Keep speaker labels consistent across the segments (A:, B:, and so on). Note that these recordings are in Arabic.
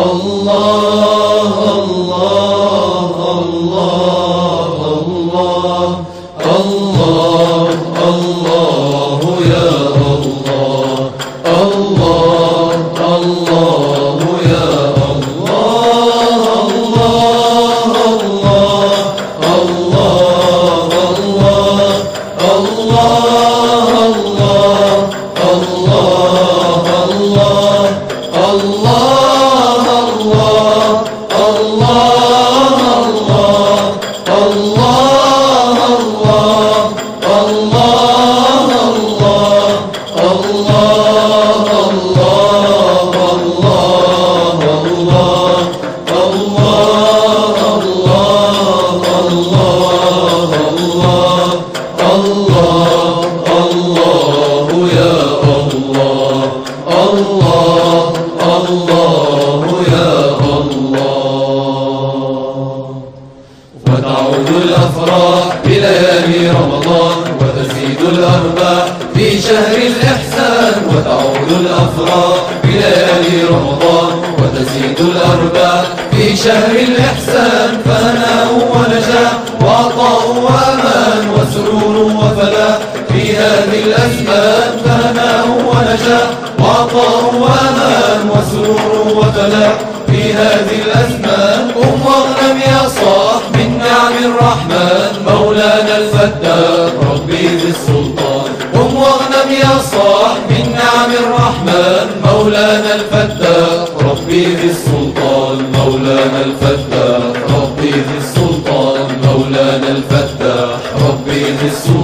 A: وتعود وتزيد الأرباح في شهر الإحسان وتعود الأفراح بليالي رمضان. وتزيد الأرباح في شهر الإحسان. فهناء ونجاح وعطاء وأمان وسرور وفلاح في هذه الأزمان. فهناء ونجاح وعطاء وأمان وسرور وفلاح في هذه الأزمان. قم واغنم يا صاح من نعم الرحمن. مولانا الفتاح. مولانا الفتاح ربي ذي السلطان. مولانا الفتاح ربي ذي السلطان. مولانا الفتاح ربي ذي السلطان.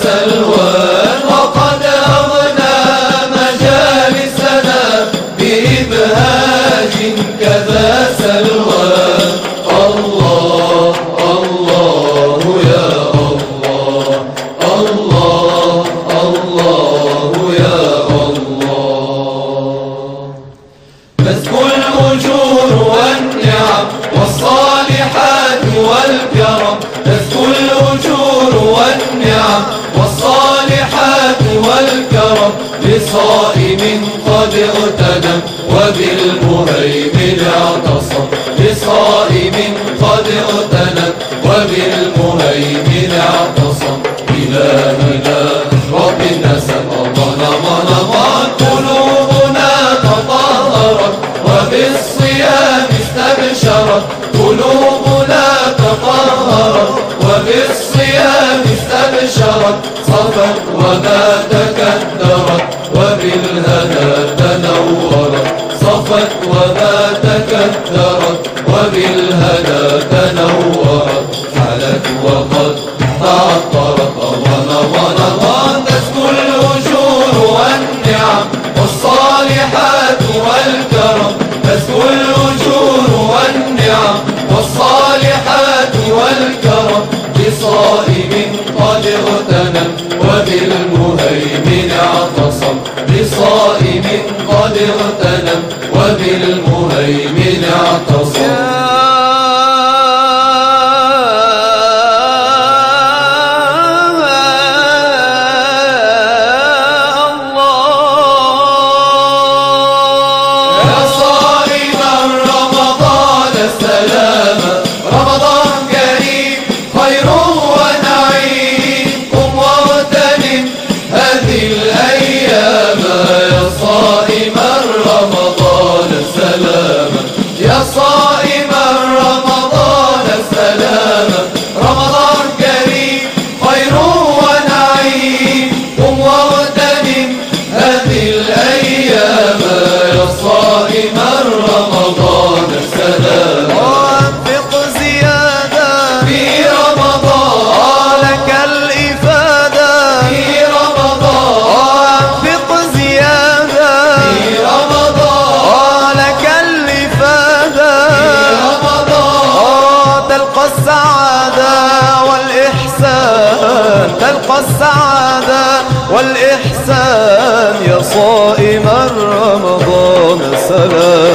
A: كذا لصائم قد اغتنم وبالمهيمن اعتصم. لصائم قد اغتنم وبالمهيمن اعتصم. إلهنا تكدرت وبالهدى تنورت حلت وقد تعطرت أمان أمان تسكو الأجور والنعم والصالحات والكرم. تسكو الأجور والنعم والصالحات والكرم. بصائم قد اغتنم وبالمهيمن اعتصم. بصائم قد اغتنم وبالمهيمن اعتصم يا
B: والإحسان يا صائم رمضان سلام.